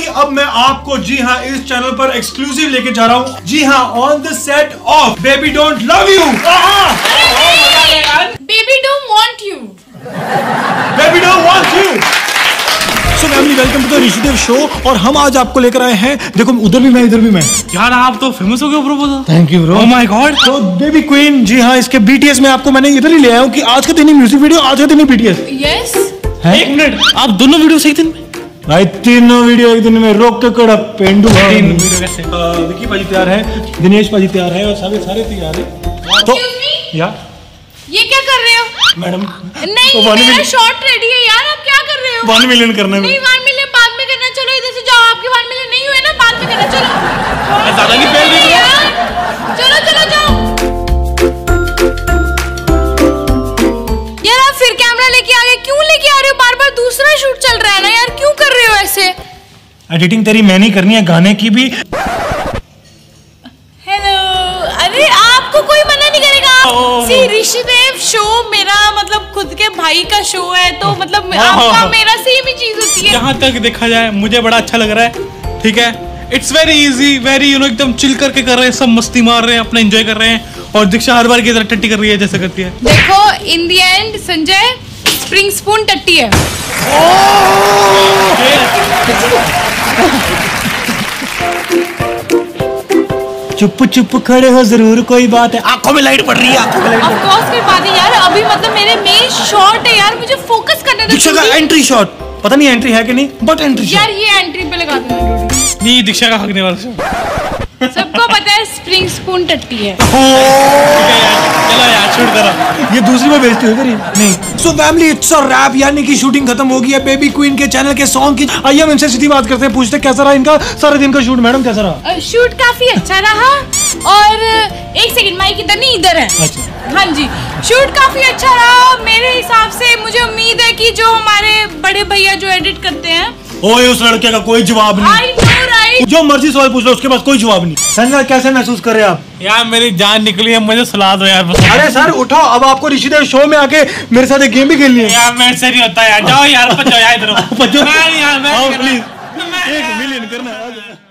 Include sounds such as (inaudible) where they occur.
Family अब मैं आपको जी हाँ इस चैनल पर एक्सक्लूसिव लेके जा रहा हूँ। जी हाँ on the set of baby don't love you baby don't want you baby don't want you so family welcome to the Rishidev show और हम आज आपको लेकर आए हैं देखो उधर भी मैं इधर भी मैं। यार आप तो फ़ेमस हो गए ब्रो बहुत thank you bro oh my god तो बेबी क्वीन जी हाँ इसके बीटीएस में आपको मैंने इधर ही ले आया हूँ कि आज का दिन ही म्यूज़िक वीडियो आज के दिन ही बीटीएस यस एक मिनट। आप दोनों वीडियो सही दिन में? भाई तीनों वीडियो एक दिन में रोक के कड़ा पेंडू तीन वीडियो कैसे विकी भाजी तैयार है। दिनेश भाजी तैयार है और सारे सारे तैयार है। तो या? ये क्या कर रहे हो? मैडम नहीं तो मेरा शॉट रेडी है यार आप क्या कर रहे हो? वन मिलियन करना है नहीं वन मिलियन बाद में करना चलो इधर से जाओ आपके वन मिलियन नहीं हुए ना बाद में करना चलो। ज़्यादा नहीं फेल रही हो? चलो चलो जाओ। यार आप फिर कैमरा लेके आ गए क्यों लेके आ रहे हो? बार बार दूसरा शूट चल रहा है। एडिटिंग तेरी मैं नहीं करनी है गाने की भी। हेलो अरे आपको कोई मना नहीं करेगा? ओह। सी ऋषिदेव शो मेरा मतलब खुद के भाई का शो है तो मतलब हाँ, आपका। मेरा सेम ही चीज़ होती है। जहाँ तक देखा जाए मुझे बड़ा अच्छा लग रहा है ठीक है? It's very easy very you know एकदम चिल करके कर रहे हैं सब मस्ती मार रहे हैं अपना एंजॉय कर रहे हैं और दीक्षा हर बार की तरह टट्टी कर रही है जैसे करती है। देखो in the end Sanjay spring spoon टट्टी है। (laughs) चुप चुप खड़े हो ज़रूर कोई बात है। आँखों में लाइट पड़ रही है आँखों में लाइट ऑफ़ कोर्स कोई बात नहीं यार अभी मतलब मेरे मेन शॉट है यार मुझे फोकस करने दो दीक्षा का एंट्री शॉट पता नहीं एंट्री है कि नहीं बट एंट्री यार ये एंट्री पे लगा देना नहीं दीक्षा का हकने वाला सबको पता है स्प्रिंग स्पून टट्टी है। ठीक है यार। चलो यार शूट करो ये दूसरी में बेचती हो करी नहीं। So family it's a wrap यानी कि शूटिंग खत्म हो गई है। बेबी क्वीन के चैनल के सॉन्ग की आइए हम इनसे सीधी बात करते हैं पूछते हैं कैसा रहा इनका? सारे दिन का शूट मैडम कैसा रहा? शूट काफ़ी अच्छा रहा और एक सेकंड माइक इधर नहीं इधर है। अच्छा। हाँ जी। शूट काफ़ी अच्छा रहा मेरे हिसाब से मुझे उम्मीद है कि जो हमारे बड़े भैया जो एडिट करते हैं ओए उस लड़के का कोई जवाब नहीं। नो जो मर्ज़ी सवाल पूछ लो उसके पास कोई जवाब नहीं। संजय कैसे महसूस कर रहे आप? यार मेरी जान निकली है मुझे सुला दो यार। अरे सर उठाओ अब आपको ऋषिदेव शो में आके मेरे साथ एक गेम भी खेलनी है। यार मेरे से नहीं होता यार। जाओ यार बचो यार इधर बचो (laughs) मैं यार मैं। प्लीज़ एक मिलियन करना।